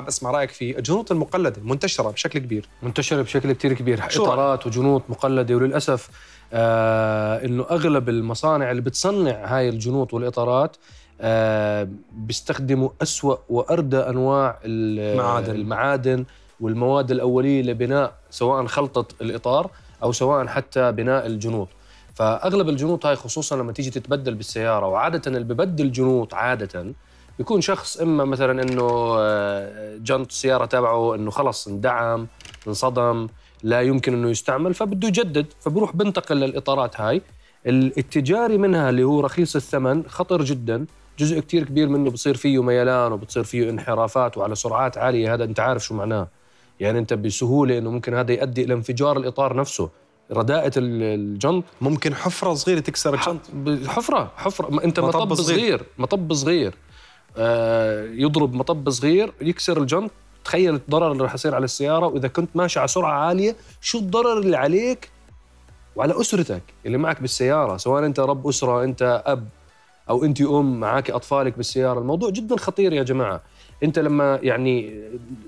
حاب أسمع رأيك فيه الجنوط المقلدة منتشرة بشكل كبير. منتشرة بشكل كثير كبير. إطارات وجنوط مقلدة وللأسف آه إنه أغلب المصانع اللي بتصنع هاي الجنوط والإطارات آه بيستخدموا أسوأ وأردى أنواع المعادن, المعادن والمواد الأولية لبناء سواء خلطة الإطار أو سواء حتى بناء الجنوط فأغلب الجنوط هاي خصوصا لما تيجي تتبدل بالسيارة وعادة اللي ببدل جنوط عادة بيكون شخص إما مثلا إنه آه، جنط السيارة تبعه إنه خلص اندعم انصدم لا يمكن إنه يستعمل فبده يجدد فبروح بنتقل للإطارات هاي. التجاري منها اللي هو رخيص الثمن خطر جدا. جزء كتير كبير منه بصير فيه ميلان وبتصير فيه انحرافات وعلى سرعات عالية هذا أنت عارف شو معناه. يعني أنت بسهولة إنه ممكن هذا يؤدي إلى انفجار الإطار نفسه. رداءة الجنط. ممكن حفرة صغيرة تكسر الجنط. حفرة حفرة. أنت مطب, مطب صغير. صغير مطب صغير. يضرب مطب صغير يكسر الجنط تخيل الضرر اللي راح يصير على السيارة وإذا كنت ماشي على سرعة عالية شو الضرر اللي عليك؟ وعلى أسرتك اللي معك بالسيارة سواء أنت رب أسرة أنت أب أو أنت أم معك أطفالك بالسيارة. الموضوع جدا خطير يا جماعة. أنت لما يعني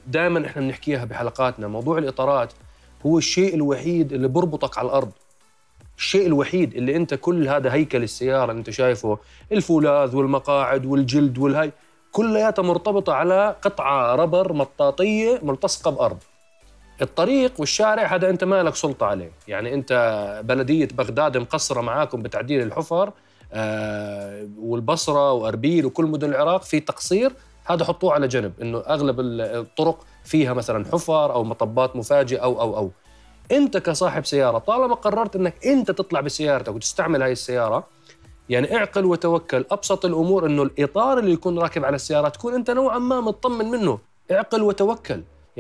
دائما إحنا بنحكيها بحلقاتنا موضوع الإطارات هو الشيء الوحيد اللي بربطك على الأرض. الشيء الوحيد اللي انت كل هذا هيكل السيارة اللي انت شايفه الفولاذ والمقاعد والجلد والهي كلياتها مرتبطة على قطعة ربر مطاطية ملتصقة بأرض. الطريق والشارع هذا انت ما لك سلطة عليه. يعني انت بلدية بغداد مقصرة معاكم بتعديل الحفر آه، والبصرة وأربيل وكل مدن العراق في تقصير هذا حطوه على جنب. إنه أغلب الطرق فيها مثلا حفر أو مطبات مفاجئة أو أو أو. انت كصاحب سيارة طالما قررت انك انت تطلع بسيارتك وتستعمل هاي السيارة يعني اعقل وتوكل. أبسط الأمور إنه الإطار اللي يكون راكب على السيارة تكون أنت نوعا ما مطمن منه. اعقل وتوكل.